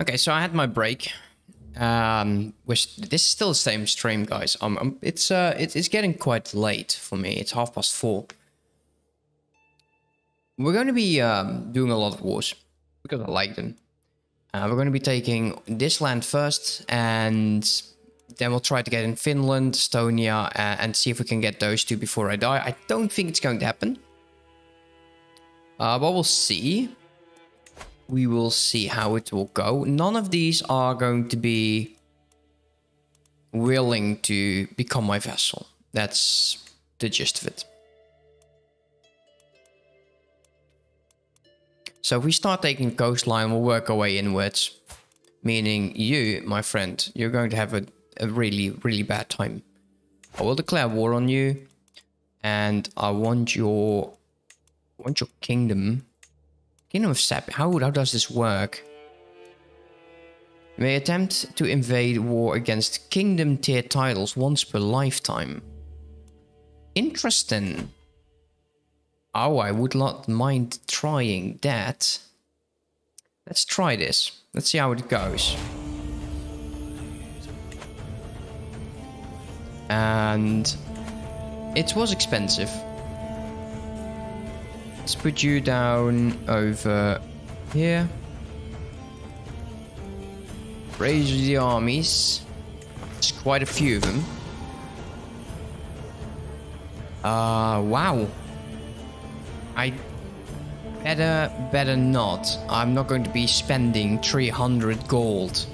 Okay, so I had my break. Um, which this is still the same stream, guys. Um, um it's uh, it's it's getting quite late for me. It's half past four. We're going to be um, doing a lot of wars because I like them. Uh, we're going to be taking this land first, and then we'll try to get in Finland, Estonia, uh, and see if we can get those two before I die. I don't think it's going to happen. Uh, but we'll see we will see how it will go. None of these are going to be willing to become my vassal. That's the gist of it. So if we start taking coastline, we'll work our way inwards. Meaning you, my friend, you're going to have a, a really, really bad time. I will declare war on you. And I want your... I want your kingdom Kingdom of Sap. How, how does this work? May attempt to invade war against kingdom tier titles once per lifetime. Interesting. Oh, I would not mind trying that. Let's try this. Let's see how it goes. And it was expensive. Let's put you down over here. Raise the armies. There's quite a few of them. Uh, wow. I better, better not. I'm not going to be spending 300 gold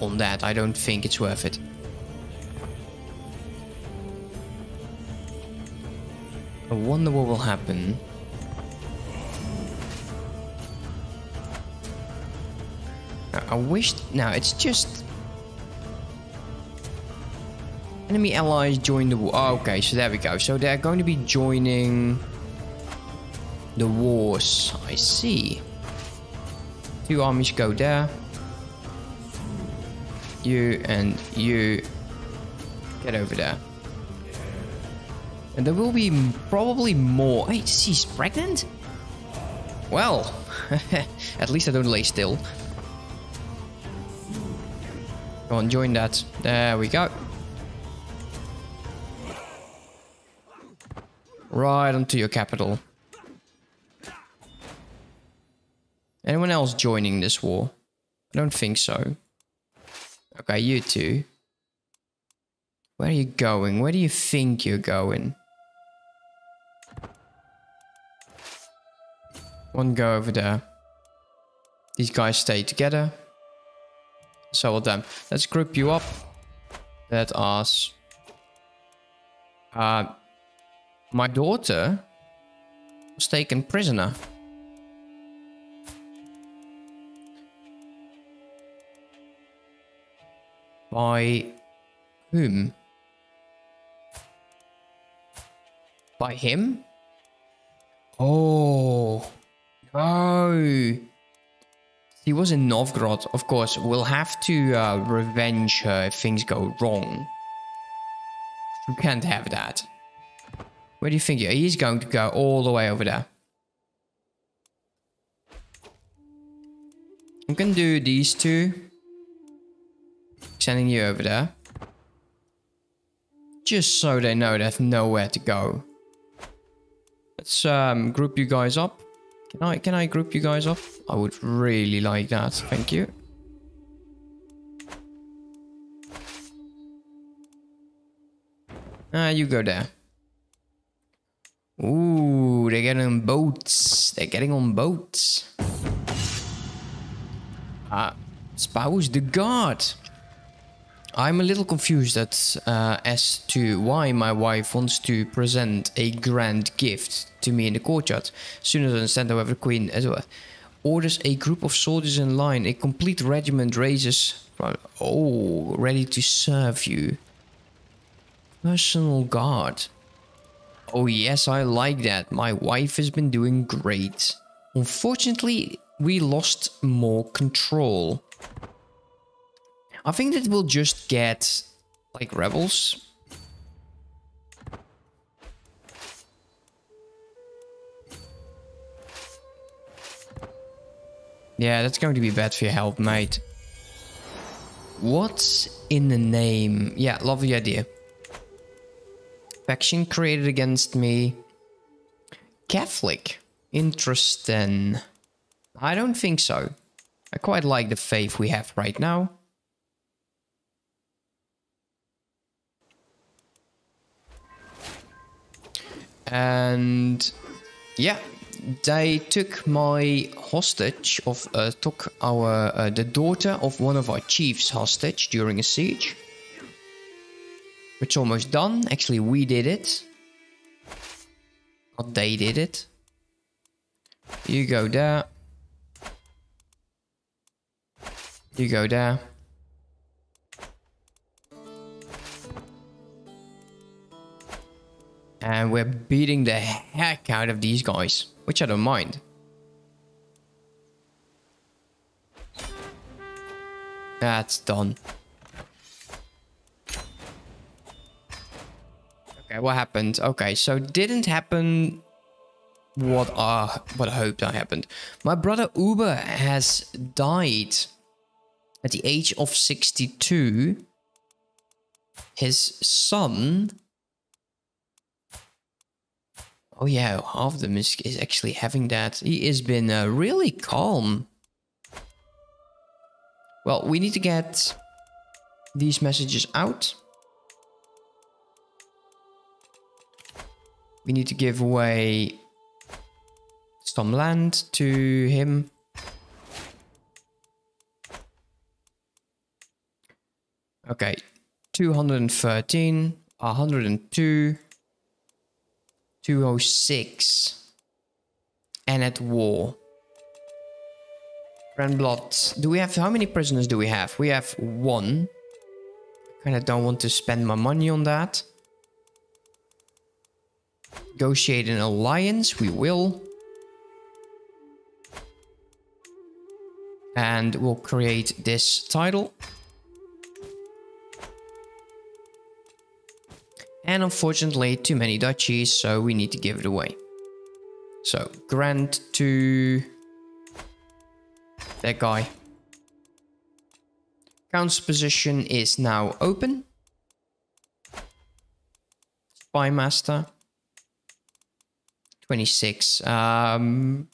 on that. I don't think it's worth it. I wonder what will happen. I wish... No, it's just... Enemy allies join the war. Oh, okay, so there we go. So they're going to be joining the wars. I see. Two armies go there. You and you get over there. And there will be probably more. Wait, she's pregnant? Well, at least I don't lay still. On, join that. There we go. Right onto your capital. Anyone else joining this war? I don't think so. Okay, you two. Where are you going? Where do you think you're going? One go over there. These guys stay together. So well done. Let's group you up. Let us... Uh, my daughter was taken prisoner. By whom? By him? Oh, no. He was in Novgorod, of course. We'll have to uh, revenge her if things go wrong. We can't have that. Where do you think he's going to go? All the way over there. I'm gonna do these two. Sending you over there. Just so they know they have nowhere to go. Let's um, group you guys up. Can I can I group you guys up? I would really like that. Thank you. Ah, you go there. Ooh, they're getting on boats. They're getting on boats. Ah, spouse the guard. I'm a little confused at, uh, as to why my wife wants to present a grand gift to me in the courtyard. Soon as I however, the queen as well orders a group of soldiers in line. A complete regiment raises. Oh, ready to serve you. Personal guard. Oh yes, I like that. My wife has been doing great. Unfortunately, we lost more control. I think that we'll just get like rebels. Yeah, that's going to be bad for your health, mate. What's in the name? Yeah, lovely idea. Faction created against me. Catholic. Interesting. I don't think so. I quite like the faith we have right now. And yeah, they took my hostage of uh, took our uh, the daughter of one of our chiefs hostage during a siege. It's almost done. Actually, we did it. Not they did it. You go there. You go there. And we're beating the heck out of these guys, which I don't mind. That's done. Okay, what happened? Okay, so didn't happen what uh what I hoped that happened. My brother Ubbe has died at the age of 62. His son Oh yeah, half of them is, is actually having that. He has been uh, really calm. Well, we need to get these messages out. We need to give away some land to him. Okay, 213, 102, 206. And at war. Grand Blot. Do we have... How many prisoners do we have? We have one. Kind of don't want to spend my money on that. Negotiate an alliance. We will. And we'll create this title. And unfortunately, too many duchies, so we need to give it away. So, grant to that guy. Count's position is now open. Spy Master. 26. Um,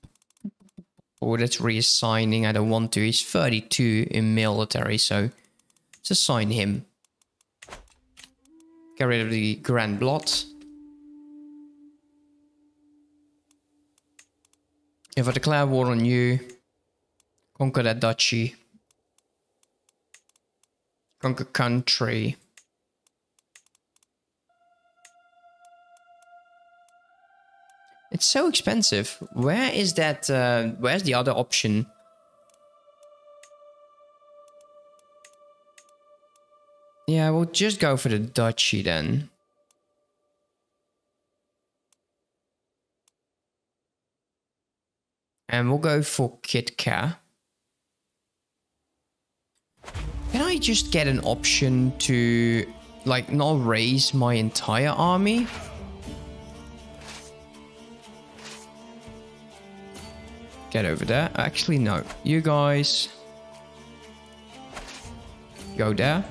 oh, that's reassigning. I don't want to. He's 32 in military, so let's assign him. Get rid of the Grand Blot. If I declare war on you, conquer that duchy. Conquer country. It's so expensive. Where is that? Uh, where's the other option? Yeah, we'll just go for the duchy then. And we'll go for Kitka. Can I just get an option to, like, not raise my entire army? Get over there. Actually, no. You guys... Go there.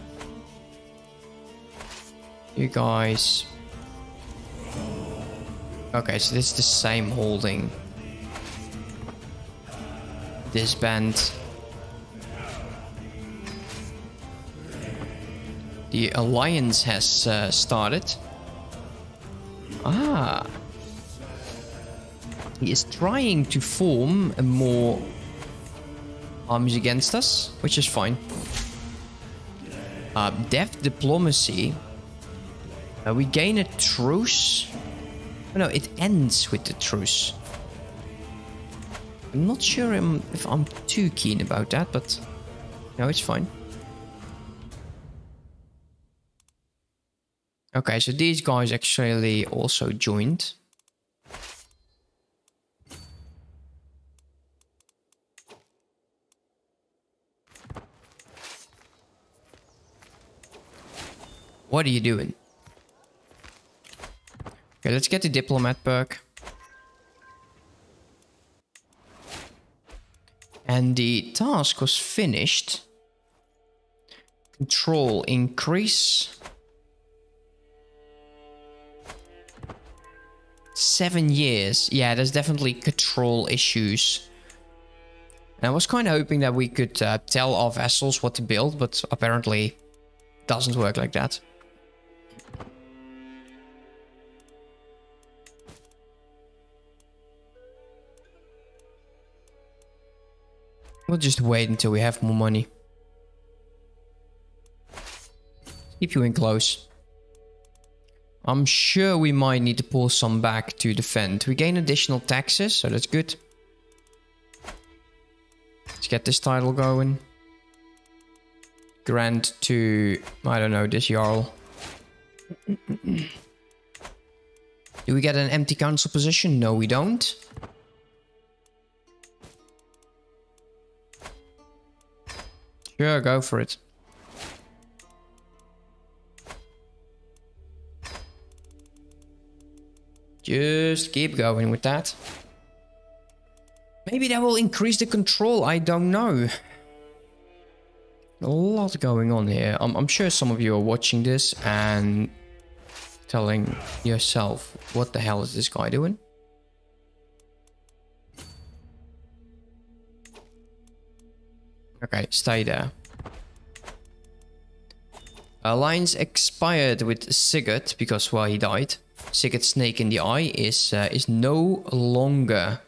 You guys... Okay, so this is the same holding. This band. The alliance has uh, started. Ah. He is trying to form a more armies against us, which is fine. Uh, diplomacy uh, we gain a truce. Oh, no, it ends with the truce. I'm not sure I'm, if I'm too keen about that, but no, it's fine. Okay, so these guys actually also joined. What are you doing? Okay, let's get the diplomat perk. And the task was finished. Control increase. Seven years. Yeah, there's definitely control issues. And I was kind of hoping that we could uh, tell our vassals what to build, but apparently doesn't work like that. We'll just wait until we have more money. Keep you in close. I'm sure we might need to pull some back to defend. We gain additional taxes, so that's good. Let's get this title going. Grant to, I don't know, this Jarl. Do we get an empty council position? No, we don't. Sure, go for it. Just keep going with that. Maybe that will increase the control, I don't know. A lot going on here. I'm, I'm sure some of you are watching this and telling yourself, what the hell is this guy doing? Okay, stay there. Alliance expired with Sigurd because well he died. Sigurd Snake in the Eye is uh, is no longer.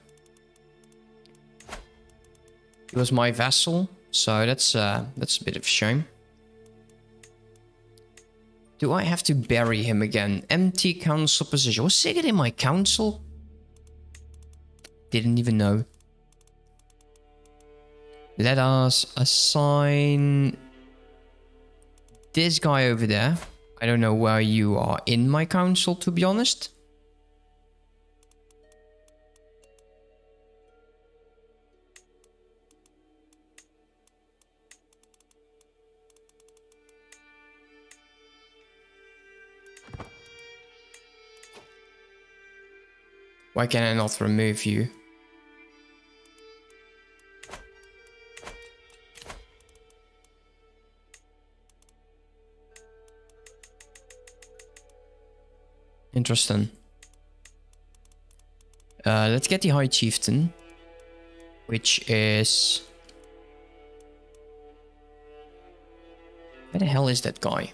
He was my vassal, so that's uh, that's a bit of a shame. Do I have to bury him again? Empty council position. Was Sigurd in my council? Didn't even know. Let us assign this guy over there. I don't know where you are in my council, to be honest. Why can I not remove you? Interesting. Uh, let's get the High Chieftain. Which is... Where the hell is that guy?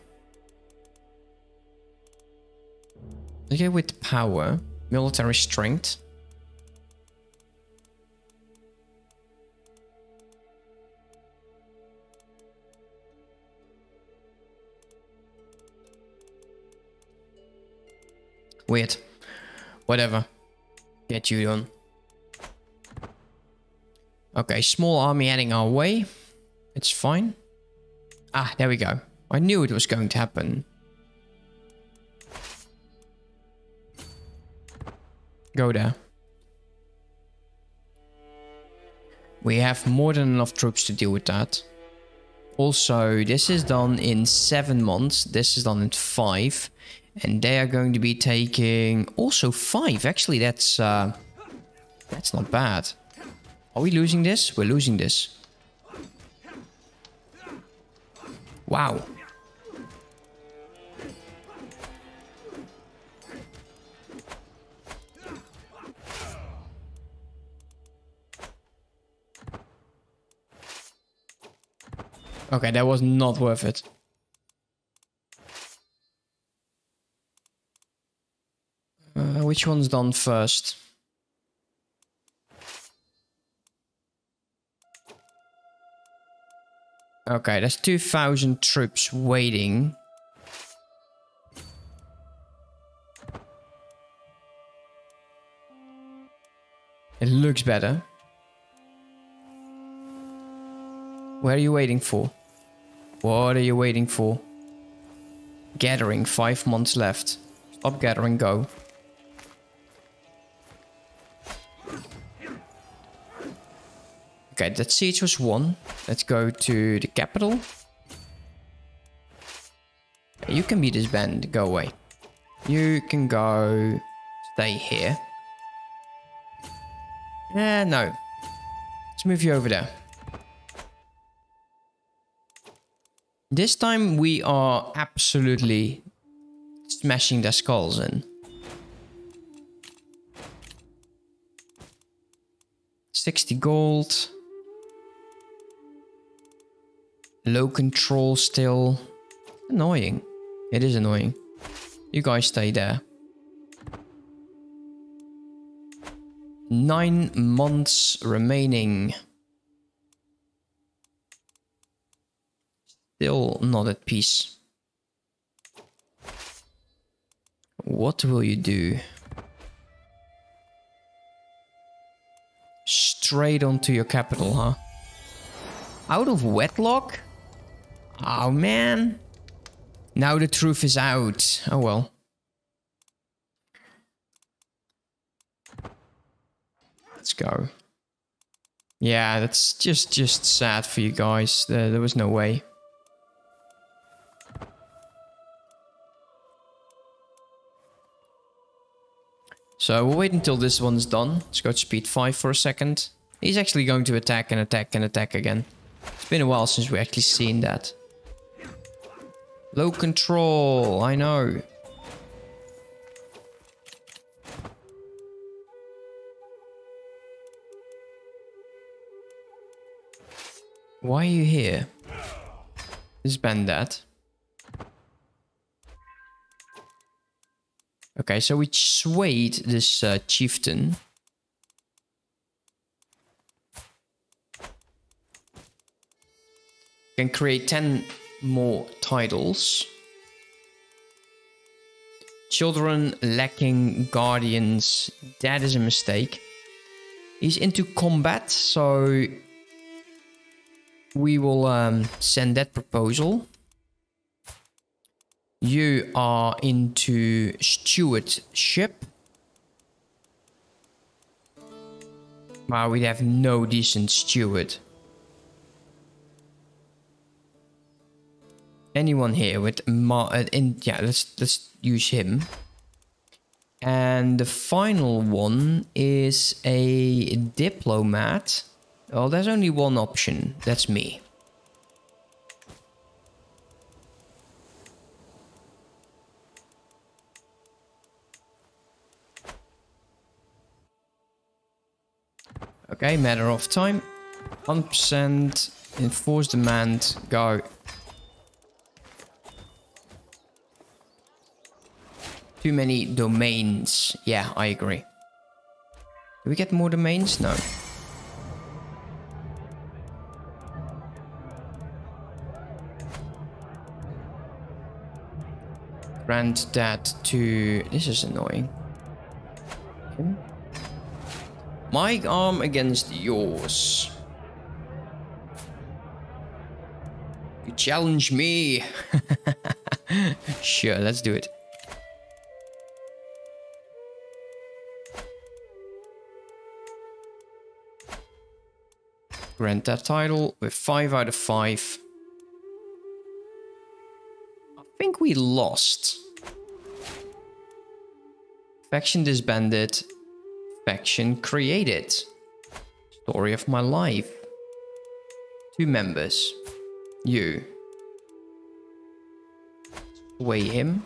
Okay, with power, military strength. Weird. Whatever. Get you done. Okay, small army heading our way. It's fine. Ah, there we go. I knew it was going to happen. Go there. We have more than enough troops to deal with that. Also, this is done in seven months. This is done in five. And they are going to be taking also five. Actually, that's uh, that's not bad. Are we losing this? We're losing this. Wow. Okay, that was not worth it. Which one's done first? Okay, there's 2,000 troops waiting. It looks better. Where are you waiting for? What are you waiting for? Gathering, five months left. Stop gathering, go. Okay, that siege was won. Let's go to the capital. You can be disbanded. Go away. You can go stay here. Eh, no. Let's move you over there. This time we are absolutely smashing their skulls in. Sixty gold. Low control still. Annoying. It is annoying. You guys stay there. Nine months remaining. Still not at peace. What will you do? Straight onto your capital, huh? Out of wedlock? Oh man. Now the truth is out. Oh well. Let's go. Yeah, that's just just sad for you guys. There, there was no way. So we'll wait until this one's done. Let's go to speed 5 for a second. He's actually going to attack and attack and attack again. It's been a while since we actually seen that. Low control, I know. Why are you here? Disband that. Okay, so we swayed this uh, chieftain. Can create 10 more titles. Children lacking guardians. That is a mistake. He's into combat, so we will um, send that proposal. You are into stewardship. Wow, we have no decent steward. Anyone here with ma uh, in yeah, let's let's use him. And the final one is a diplomat. Well, there's only one option. That's me. Okay, matter of time. 1% enforce demand, go. Too many domains. Yeah, I agree. Do we get more domains? No. Grant that to... This is annoying. Him? My arm against yours. You challenge me. sure, let's do it. Grant that title with 5 out of 5. I think we lost. Faction disbanded faction created. Story of my life. Two members. You. Sway him.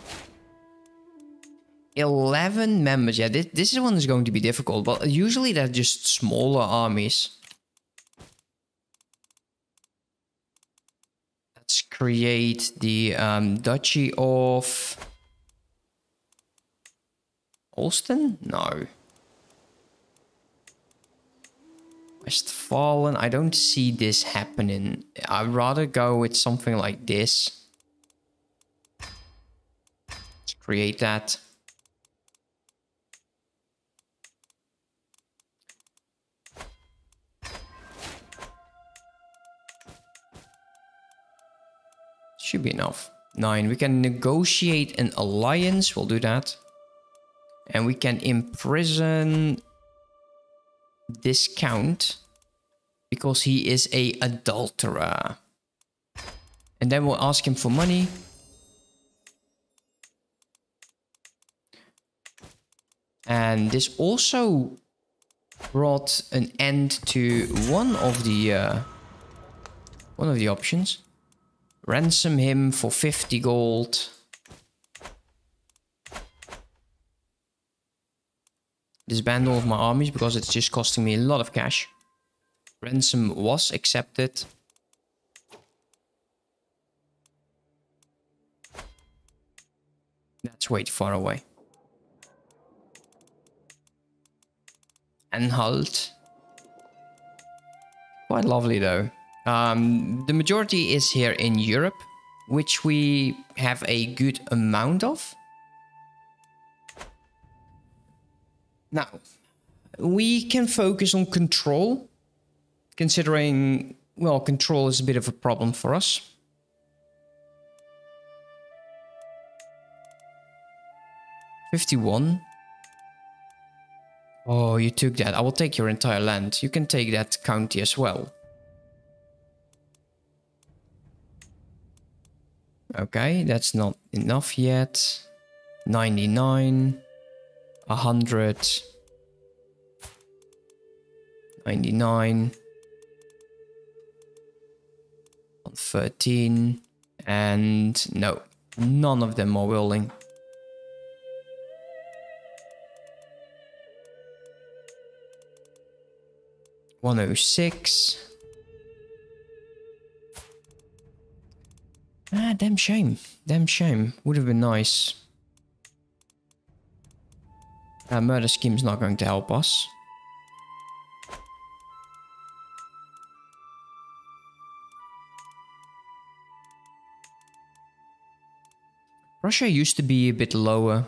11 members. Yeah, this, this one is going to be difficult, but usually they're just smaller armies. Let's create the um, Duchy of... Olsten? No. Westfalen. I don't see this happening. I'd rather go with something like this. Let's create that. Should be enough. Nine. We can negotiate an alliance. We'll do that. And we can imprison this count because he is a adulterer. And then we'll ask him for money. And this also brought an end to one of the uh, one of the options. Ransom him for 50 gold. Disband all of my armies because it's just costing me a lot of cash. Ransom was accepted. That's way too far away. Anhalt. Quite lovely though. Um, the majority is here in Europe, which we have a good amount of. Now, we can focus on control, considering, well, control is a bit of a problem for us. Fifty-one. Oh, you took that. I will take your entire land. You can take that county as well. Okay, that's not enough yet. 99. 100. 99. 13. And no, none of them are willing. One oh six. Ah, damn shame. Damn shame. Would have been nice. Our murder scheme's not going to help us. Russia used to be a bit lower,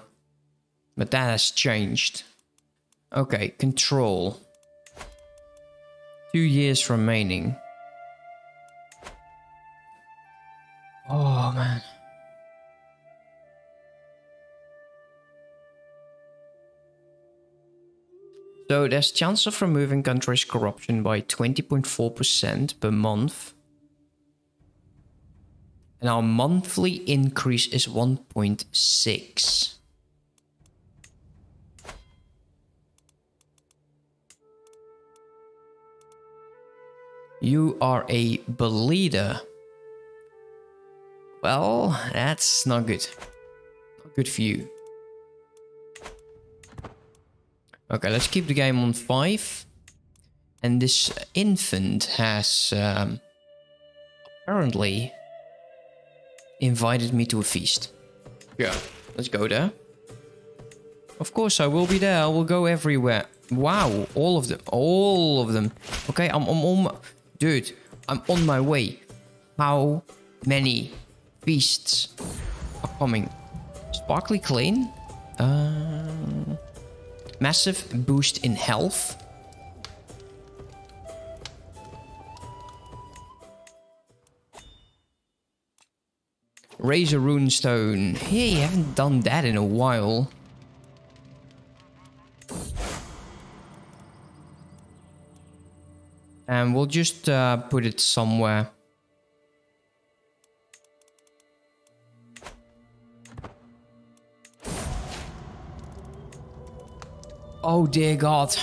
but that has changed. Okay, control. Two years remaining. So there's chance of removing countries' corruption by 20.4% per month. And our monthly increase is 1.6. You are a bleeder. Well, that's not good. Not good for you. Okay, let's keep the game on 5. And this infant has um, apparently invited me to a feast. Yeah, let's go there. Of course I will be there. I will go everywhere. Wow, all of them. All of them. Okay, I'm, I'm on my... Dude, I'm on my way. How many beasts are coming. Sparkly Clean. Uh, massive boost in health. Razor Runestone. Hey, you haven't done that in a while. And we'll just uh, put it somewhere. Oh dear god.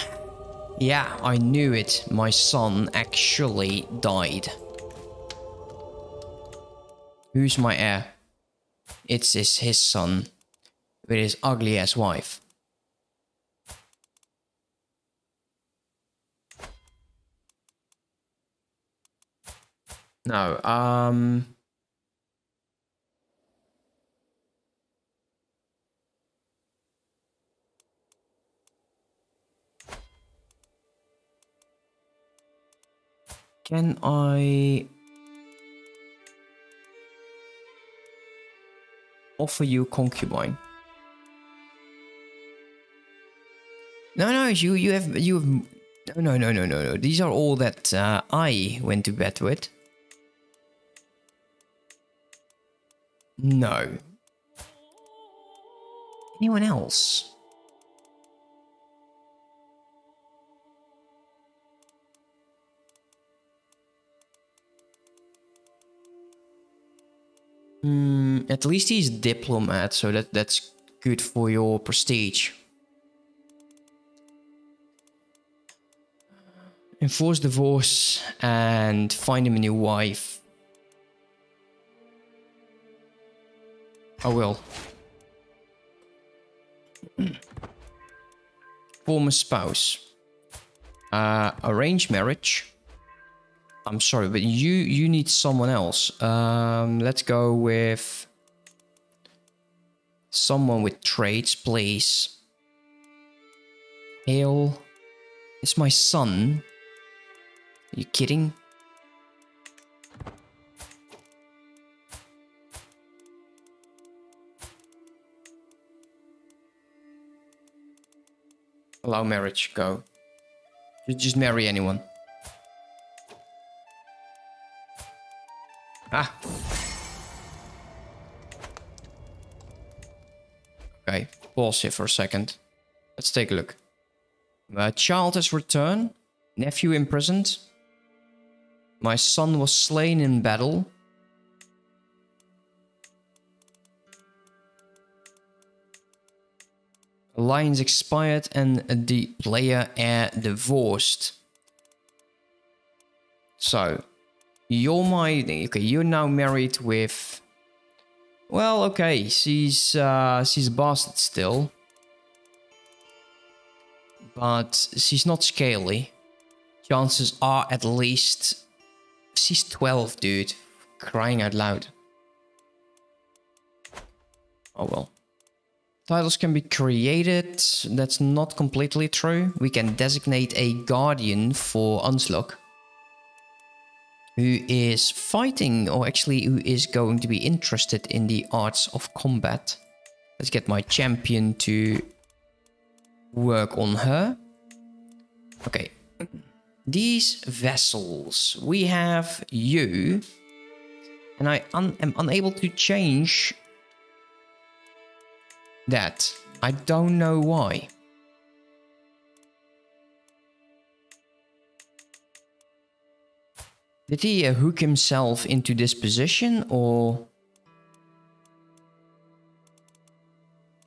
Yeah, I knew it. My son actually died. Who's my heir? It's his, his son. With his ugly ass wife. No, um... Can I offer you concubine? No, no, you you have you have no no no no no. These are all that uh, I went to bed with. No. Anyone else? Mm, at least he's a diplomat, so that that's good for your prestige. Enforce divorce and find him a new wife. I will. Former spouse. Uh, arranged marriage. I'm sorry, but you you need someone else. Um, let's go with someone with traits, please. Hale. It's my son. Are you kidding? Allow marriage, go. You just marry anyone. Ah. Okay, pause here for a second. Let's take a look. My child has returned. Nephew imprisoned. My son was slain in battle. Alliance expired and the player heir divorced. So, you're my... Okay, you're now married with... Well, okay, she's, uh, she's a bastard still. But she's not scaly. Chances are at least... She's 12, dude. Crying out loud. Oh well. Titles can be created. That's not completely true. We can designate a guardian for Onslaught. Who is fighting, or actually who is going to be interested in the arts of combat. Let's get my champion to work on her. Okay. These vassals. We have you. And I un am unable to change that. I don't know why. Did he uh, hook himself into this position or...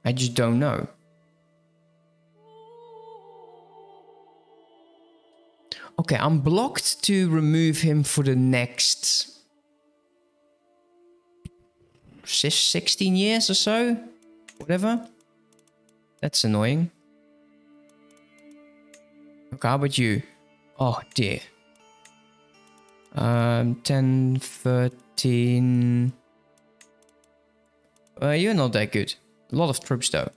I just don't know. Okay, I'm blocked to remove him for the next... 16 years or so? Whatever. That's annoying. Okay, how about you? Oh dear. Um, 10, 13... Uh, you're not that good. A lot of troops though.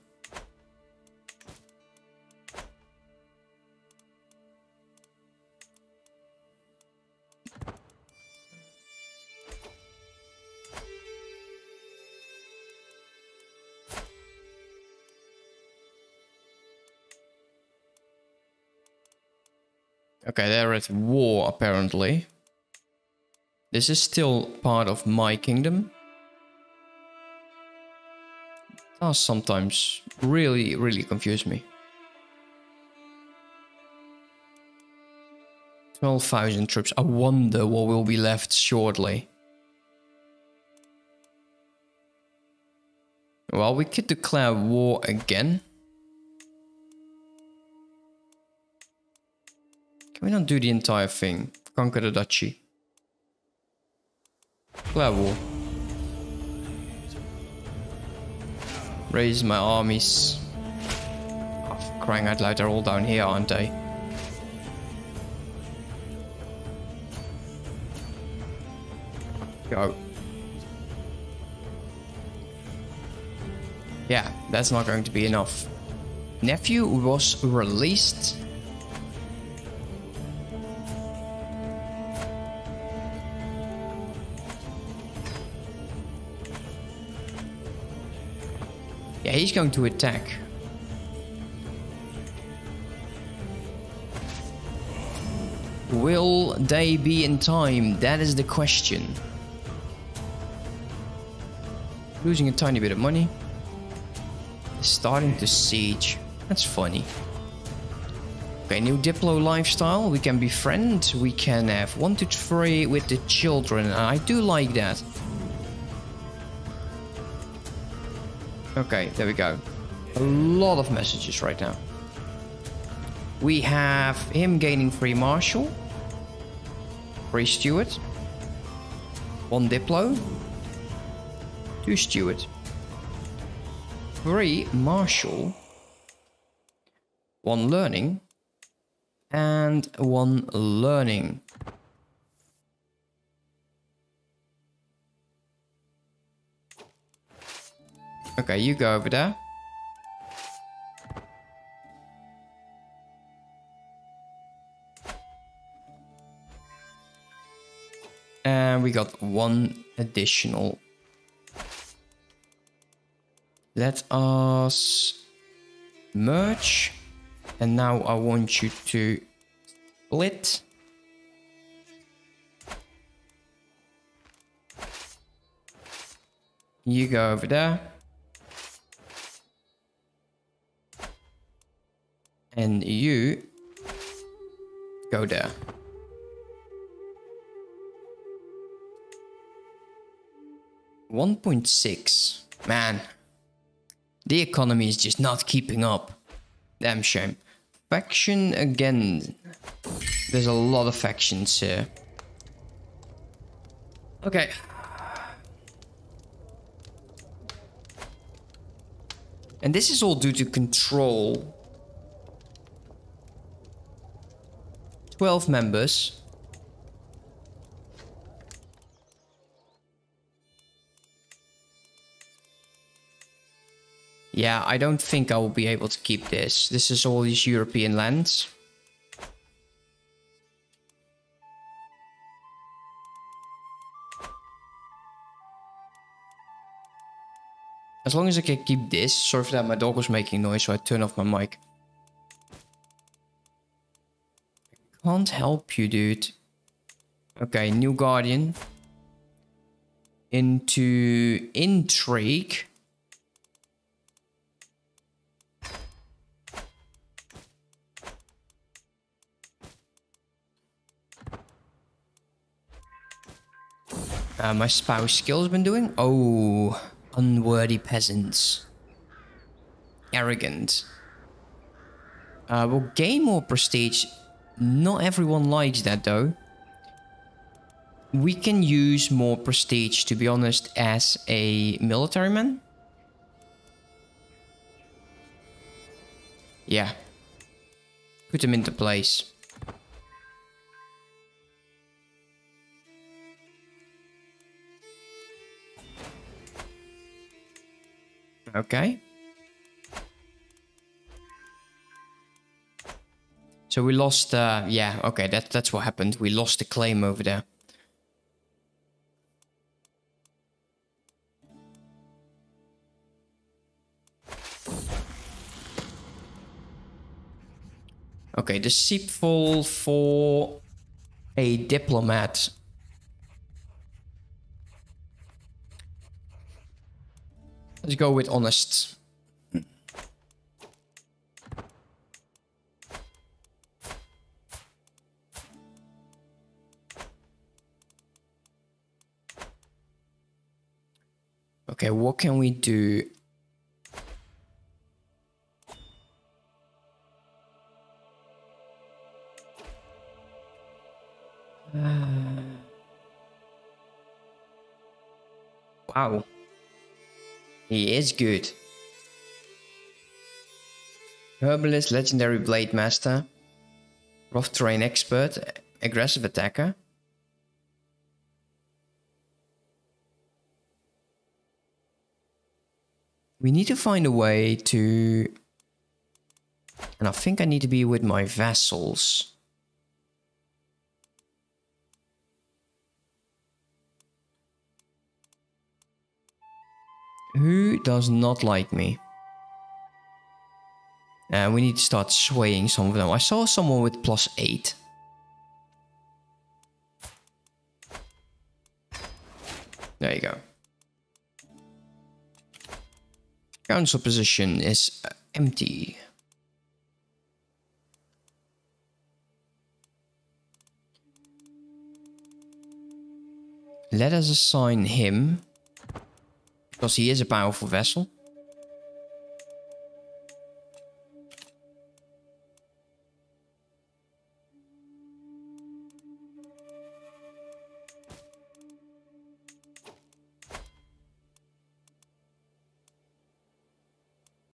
Okay, they're at war apparently. This is still part of my kingdom. Does sometimes really, really confuse me. 12,000 troops. I wonder what will be left shortly. Well, we could declare war again. Can we not do the entire thing? Conquer the duchy. War. Raise my armies. Oh, crying out loud, they're all down here, aren't they? Go. Yeah, that's not going to be enough. Nephew was released he's going to attack. Will they be in time? That is the question. Losing a tiny bit of money. Starting to siege. That's funny. Okay, new Diplo lifestyle. We can befriend. We can have one to three with the children. I do like that. Okay, there we go. A lot of messages right now. We have him gaining free marshal. Free steward. One diplo. Two steward. three martial, one learning, and one learning. Okay, you go over there. And we got one additional. Let us merge. And now I want you to split. You go over there. And you go there. One point six. Man. The economy is just not keeping up. Damn shame. Faction again. There's a lot of factions here. Okay. And this is all due to control. 12 members. Yeah, I don't think I will be able to keep this. This is all these European lands. As long as I can keep this. Sorry for that, my dog was making noise, so I turned off my mic. Can't help you, dude. Okay, new guardian. Into intrigue. Uh, my spouse skill's been doing? Oh, unworthy peasants. Arrogant. Uh, will gain more prestige. Not everyone likes that though. We can use more prestige, to be honest, as a military man. Yeah. Put him into place. Okay. So we lost, uh, yeah, okay, that, that's what happened. We lost the claim over there. Okay, deceitful for a diplomat. Let's go with honest. Okay, what can we do? Uh, wow. He is good. Herbalist, legendary blade master, rough terrain expert, aggressive attacker. We need to find a way to... And I think I need to be with my vassals. Who does not like me? And we need to start swaying some of them. I saw someone with plus 8. There you go. Council position is uh, empty. Let us assign him because he is a powerful vassal.